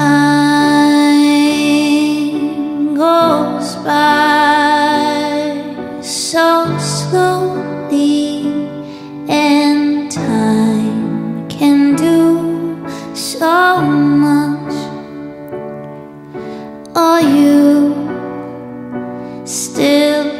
time goes by so slowly, and time can do so much. Are you still?